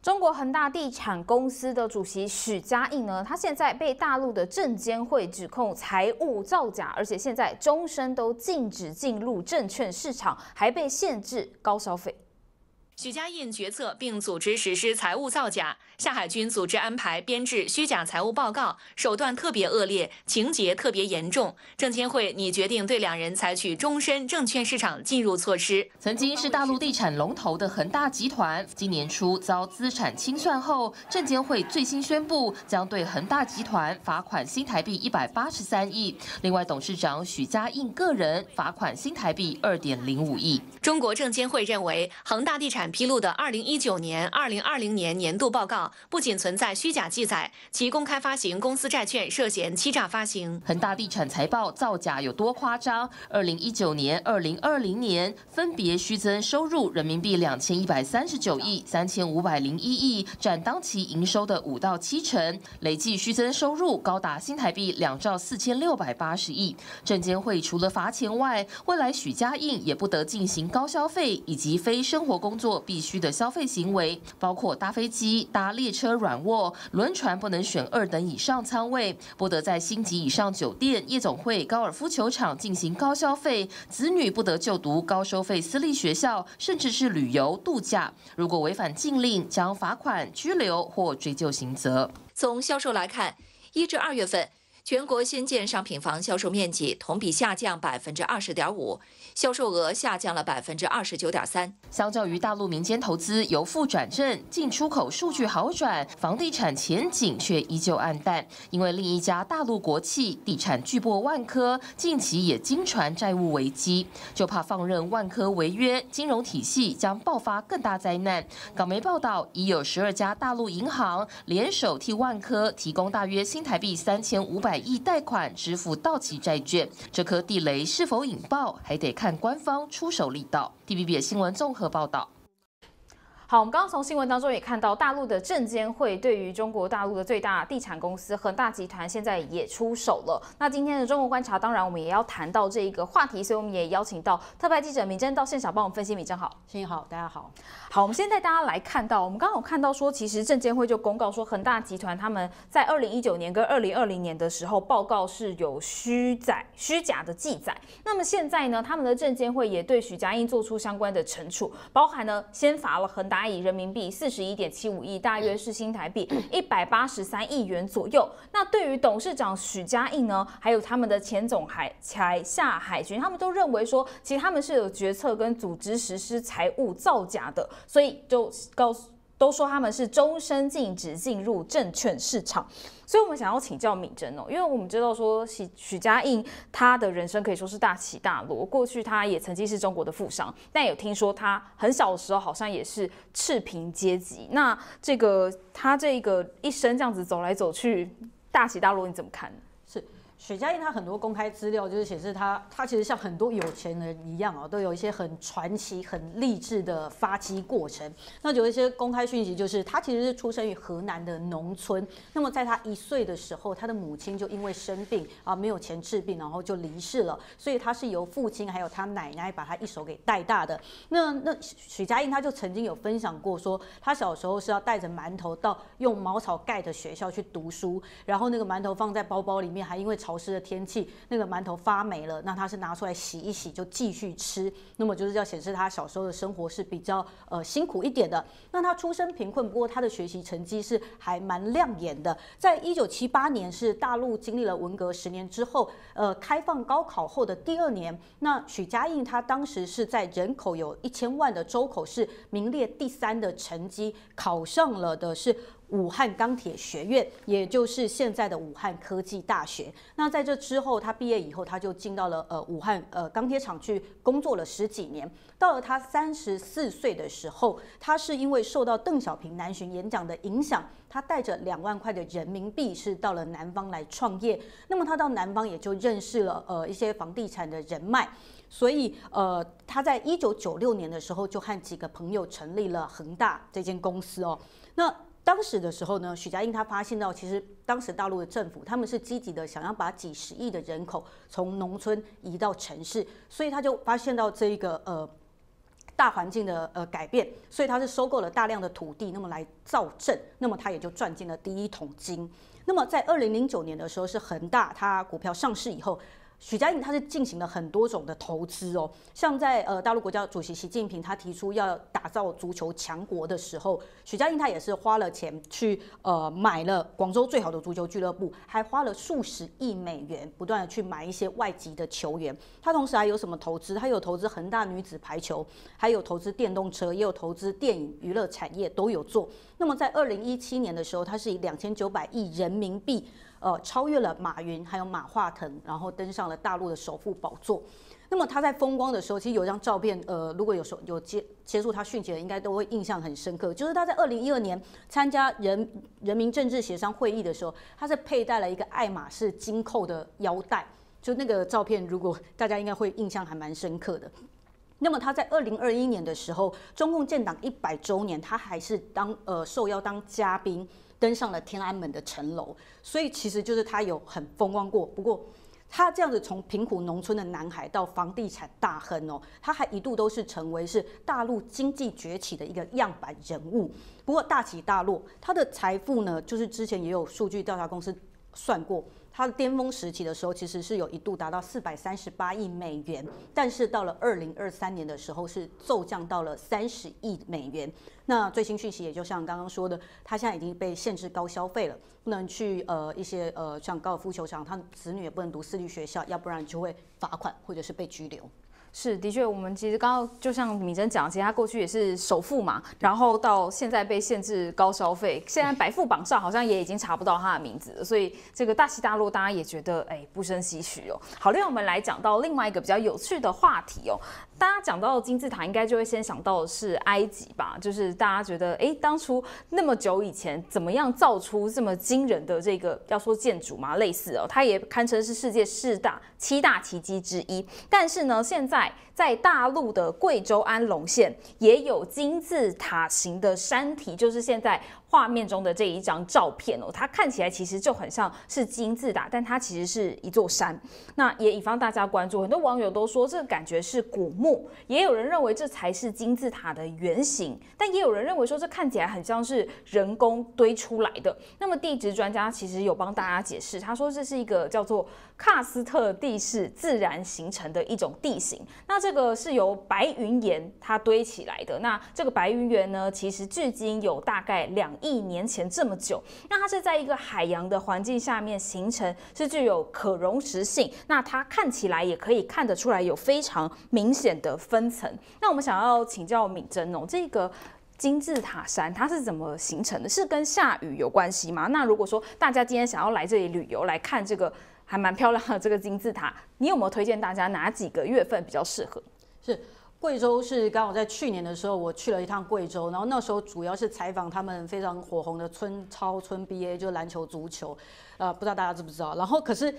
中国恒大地产公司的主席许家印呢，他现在被大陆的证监会指控财务造假，而且现在终身都禁止进入证券市场，还被限制高消费。许家印决策并组织实施财务造假，夏海军组织安排编制虚假财务报告，手段特别恶劣，情节特别严重。证监会拟决定对两人采取终身证券市场禁入措施。曾经是大陆地产龙头的恒大集团，今年初遭资产清算后，证监会最新宣布将对恒大集团罚款新台币一百八十三亿，另外董事长许家印个人罚款新台币二点零五亿。中国证监会认为恒大地产。披露的二零一九年、二零二零年年度报告不仅存在虚假记载，其公开发行公司债券涉嫌欺诈发行。恒大地产财报造假有多夸张？二零一九年、二零二零年分别虚增收入人民币两千一百三十九亿、三千五百零一亿，占当期营收的五到七成，累计虚增收入高达新台币两兆四千六百八十亿。证监会除了罚钱外，未来许家印也不得进行高消费以及非生活工作。必须的消费行为包括搭飞机、搭列车软卧、轮船不能选二等以上舱位，不得在星级以上酒店、夜总会、高尔夫球场进行高消费，子女不得就读高收费私立学校，甚至是旅游度假。如果违反禁令，将罚款、拘留或追究刑责。从销售来看，一至二月份。全国新建商品房销售面积同比下降百分之二十点五，销售额下降了百分之二十九点三。相较于大陆民间投资由负转正，进出口数据好转，房地产前景却依旧暗淡。因为另一家大陆国企地产巨擘万科近期也经传债务危机，就怕放任万科违约，金融体系将爆发更大灾难。港媒报道，已有十二家大陆银行联手替万科提供大约新台币三千五百。亿贷款支付到期债券，这颗地雷是否引爆，还得看官方出手力道。TVB 新闻综合报道。好，我们刚刚从新闻当中也看到，大陆的证监会对于中国大陆的最大地产公司恒大集团现在也出手了。那今天的中国观察，当然我们也要谈到这一个话题，所以我们也邀请到特派记者敏珍到现场帮我们分析。明珍好，新好，大家好。好，我们现在大家来看到，我们刚有看到说，其实证监会就公告说，恒大集团他们在二零一九年跟二零二零年的时候报告是有虚载、虚假的记载。那么现在呢，他们的证监会也对许家印做出相关的惩处，包含呢先罚了恒大。以人民币四十一点七五亿，大约是新台币 一百八十三亿元左右。那对于董事长许家印呢，还有他们的前总海财夏海军，他们都认为说，其实他们是有决策跟组织实施财务造假的，所以就告诉。都说他们是终身禁止进入证券市场，所以我们想要请教敏珍哦，因为我们知道说许许家印他的人生可以说是大起大落，过去他也曾经是中国的富商，但有听说他很小的时候好像也是赤贫阶级。那这个他这个一生这样子走来走去，大起大落，你怎么看？是许家印他很多公开资料就是显示他，他其实像很多有钱人一样啊，都有一些很传奇、很励志的发迹过程。那有一些公开讯息就是他其实是出生于河南的农村。那么在他一岁的时候，他的母亲就因为生病啊，没有钱治病，然后就离世了。所以他是由父亲还有他奶奶把他一手给带大的。那那许家印他就曾经有分享过说，他小时候是要带着馒头到用茅草盖的学校去读书，然后那个馒头放在包包里面，还因为潮湿的天气，那个馒头发霉了，那他是拿出来洗一洗就继续吃，那么就是要显示他小时候的生活是比较呃辛苦一点的。那他出身贫困，不过他的学习成绩是还蛮亮眼的。在一九七八年是大陆经历了文革十年之后，呃，开放高考后的第二年，那许家印他当时是在人口有一千万的周口市名列第三的成绩，考上了的是。武汉钢铁学院，也就是现在的武汉科技大学。那在这之后，他毕业以后，他就进到了呃武汉呃钢铁厂去工作了十几年。到了他三十四岁的时候，他是因为受到邓小平南巡演讲的影响，他带着两万块的人民币是到了南方来创业。那么他到南方也就认识了呃一些房地产的人脉，所以呃他在一九九六年的时候就和几个朋友成立了恒大这间公司哦。那当时的时候呢，许家印他发现到，其实当时大陆的政府他们是积极的想要把几十亿的人口从农村移到城市，所以他就发现到这一个呃大环境的呃改变，所以他是收购了大量的土地，那么来造镇，那么他也就赚进了第一桶金。那么在二零零九年的时候，是恒大它股票上市以后。许家印他是进行了很多种的投资哦，像在呃大陆国家主席习近平他提出要打造足球强国的时候，许家印他也是花了钱去呃买了广州最好的足球俱乐部，还花了数十亿美元不断的去买一些外籍的球员。他同时还有什么投资？他有投资恒大女子排球，还有投资电动车，也有投资电影娱乐产业都有做。那么在二零一七年的时候，他是以两千九百亿人民币。呃，超越了马云，还有马化腾，然后登上了大陆的首富宝座。那么他在风光的时候，其实有一张照片，呃，如果有时候有接接触他讯息的，应该都会印象很深刻。就是他在二零一二年参加人人民政治协商会议的时候，他是佩戴了一个爱马仕金扣的腰带。就那个照片，如果大家应该会印象还蛮深刻的。那么他在二零二一年的时候，中共建党一百周年，他还是当呃受邀当嘉宾。登上了天安门的城楼，所以其实就是他有很风光过。不过他这样子从贫苦农村的男孩到房地产大亨哦，他还一度都是成为是大陆经济崛起的一个样板人物。不过大起大落，他的财富呢，就是之前也有数据调查公司算过。它的巅峰时期的时候，其实是有一度达到四百三十八亿美元，但是到了二零二三年的时候，是骤降到了三十亿美元。那最新讯息也就像刚刚说的，他现在已经被限制高消费了，不能去呃一些呃像高尔夫球场，他子女也不能读私立学校，要不然就会罚款或者是被拘留。是，的确，我们其实刚刚就像米珍讲，其实他过去也是首富嘛，然后到现在被限制高消费，现在百富榜上好像也已经查不到他的名字了，所以这个大起大落，大家也觉得哎不胜唏嘘哦。好，另外我们来讲到另外一个比较有趣的话题哦。大家讲到金字塔，应该就会先想到的是埃及吧？就是大家觉得，哎，当初那么久以前，怎么样造出这么惊人的这个要说建筑嘛，类似哦，它也堪称是世界四大七大奇迹之一。但是呢，现在在大陆的贵州安龙县也有金字塔形的山体，就是现在。画面中的这一张照片哦，它看起来其实就很像是金字塔，但它其实是一座山。那也以方大家关注，很多网友都说这个感觉是古墓，也有人认为这才是金字塔的原型，但也有人认为说这看起来很像是人工堆出来的。那么地质专家其实有帮大家解释，他说这是一个叫做喀斯特地势自然形成的一种地形。那这个是由白云岩它堆起来的。那这个白云岩呢，其实至今有大概两。亿年前这么久，那它是在一个海洋的环境下面形成，是具有可溶蚀性。那它看起来也可以看得出来有非常明显的分层。那我们想要请教敏珍哦，这个金字塔山它是怎么形成的？是跟下雨有关系吗？那如果说大家今天想要来这里旅游来看这个还蛮漂亮的这个金字塔，你有没有推荐大家哪几个月份比较适合？是。贵州是刚好在去年的时候，我去了一趟贵州，然后那时候主要是采访他们非常火红的村超村 BA，就是篮球、足球，呃，不知道大家知不知道？然后可是。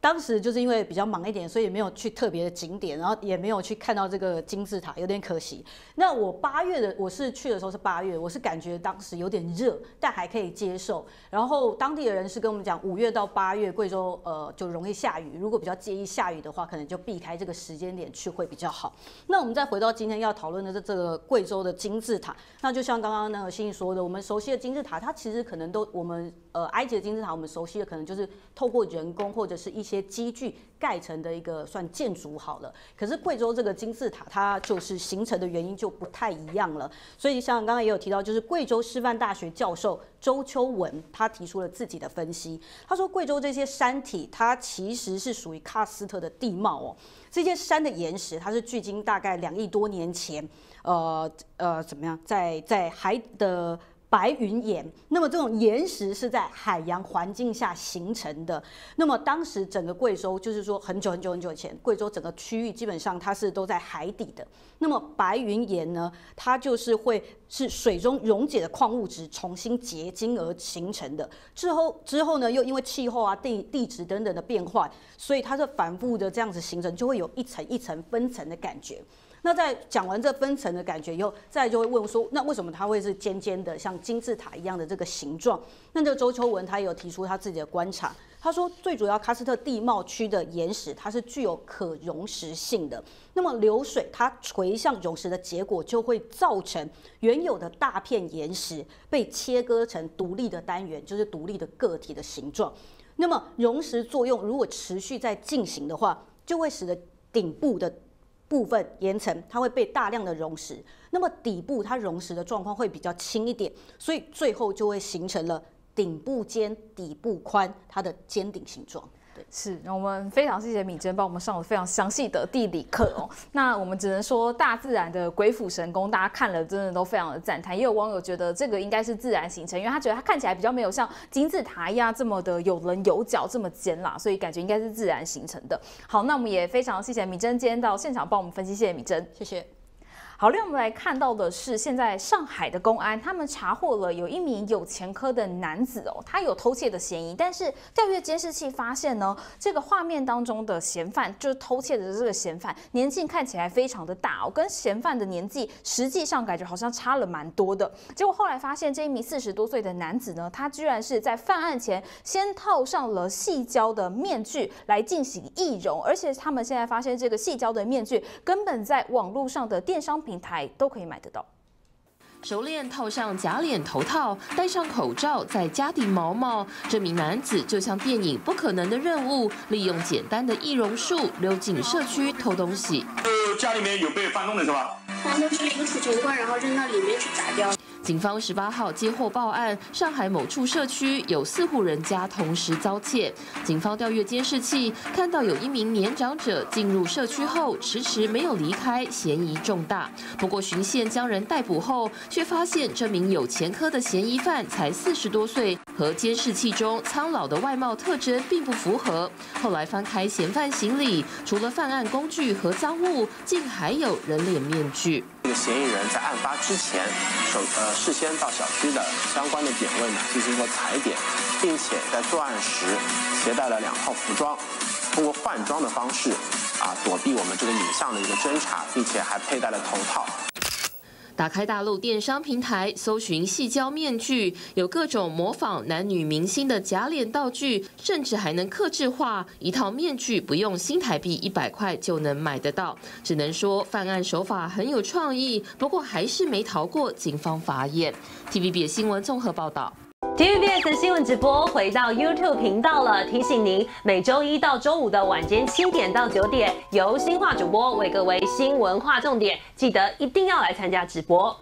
当时就是因为比较忙一点，所以也没有去特别的景点，然后也没有去看到这个金字塔，有点可惜。那我八月的，我是去的时候是八月，我是感觉当时有点热，但还可以接受。然后当地的人是跟我们讲，五月到八月贵州呃就容易下雨，如果比较介意下雨的话，可能就避开这个时间点去会比较好。那我们再回到今天要讨论的这这个贵州的金字塔，那就像刚刚那个欣欣说的，我们熟悉的金字塔，它其实可能都我们呃埃及的金字塔，我们熟悉的可能就是透过人工或者是一些。积聚盖成的一个算建筑好了，可是贵州这个金字塔它就是形成的原因就不太一样了。所以像刚刚也有提到，就是贵州师范大学教授周秋文他提出了自己的分析。他说，贵州这些山体它其实是属于喀斯特的地貌哦。这些山的岩石它是距今大概两亿多年前，呃呃怎么样，在在海的。白云岩，那么这种岩石是在海洋环境下形成的。那么当时整个贵州，就是说很久很久很久以前，贵州整个区域基本上它是都在海底的。那么白云岩呢，它就是会是水中溶解的矿物质重新结晶而形成的。之后之后呢，又因为气候啊、地地质等等的变化，所以它是反复的这样子形成，就会有一层一层分层的感觉。那在讲完这分层的感觉以后，再就会问说，那为什么它会是尖尖的，像金字塔一样的这个形状？那这个周秋文他有提出他自己的观察，他说最主要喀斯特地貌区的岩石它是具有可溶蚀性的，那么流水它垂向溶蚀的结果就会造成原有的大片岩石被切割成独立的单元，就是独立的个体的形状。那么溶蚀作用如果持续在进行的话，就会使得顶部的。部分岩层它会被大量的溶蚀，那么底部它溶蚀的状况会比较轻一点，所以最后就会形成了顶部尖、底部宽它的尖顶形状。是，我们非常谢谢米珍帮我们上了非常详细的地理课哦。那我们只能说，大自然的鬼斧神工，大家看了真的都非常的赞叹。也有网友觉得这个应该是自然形成，因为他觉得它看起来比较没有像金字塔一样这么的有棱有角，这么尖啦，所以感觉应该是自然形成的。好，那我们也非常谢谢米珍今天到现场帮我们分析，谢谢米珍，谢谢。好，另外我们来看到的是，现在上海的公安他们查获了有一名有前科的男子哦，他有偷窃的嫌疑，但是调阅监视器发现呢，这个画面当中的嫌犯就是偷窃的这个嫌犯，年纪看起来非常的大哦，跟嫌犯的年纪实际上感觉好像差了蛮多的。结果后来发现，这一名四十多岁的男子呢，他居然是在犯案前先套上了细胶的面具来进行易容，而且他们现在发现这个细胶的面具根本在网络上的电商。平台都可以买得到。熟练套上假脸头套，戴上口罩，再加顶毛毛，这名男子就像电影《不可能的任务》，利用简单的易容术溜进社区偷东西。呃，家里面有被翻动的是吧？翻动是一个储存罐，然后扔到里面去砸掉。警方十八号接获报案，上海某处社区有四户人家同时遭窃。警方调阅监视器，看到有一名年长者进入社区后迟迟没有离开，嫌疑重大。不过巡线将人逮捕后，却发现这名有前科的嫌疑犯才四十多岁，和监视器中苍老的外貌特征并不符合。后来翻开嫌犯行李，除了犯案工具和赃物，竟还有人脸面具。这个嫌疑人在案发之前，首事先到小区的相关的点位呢进行过踩点，并且在作案时携带了两套服装，通过换装的方式啊躲避我们这个影像的一个侦查，并且还佩戴了头套。打开大陆电商平台，搜寻细胶面具，有各种模仿男女明星的假脸道具，甚至还能刻制化一套面具，不用新台币一百块就能买得到。只能说犯案手法很有创意，不过还是没逃过警方法眼。TVB 新闻综合报道。TVBS 新闻直播回到 YouTube 频道了，提醒您每周一到周五的晚间七点到九点，由新化主播为各位新闻划重点，记得一定要来参加直播。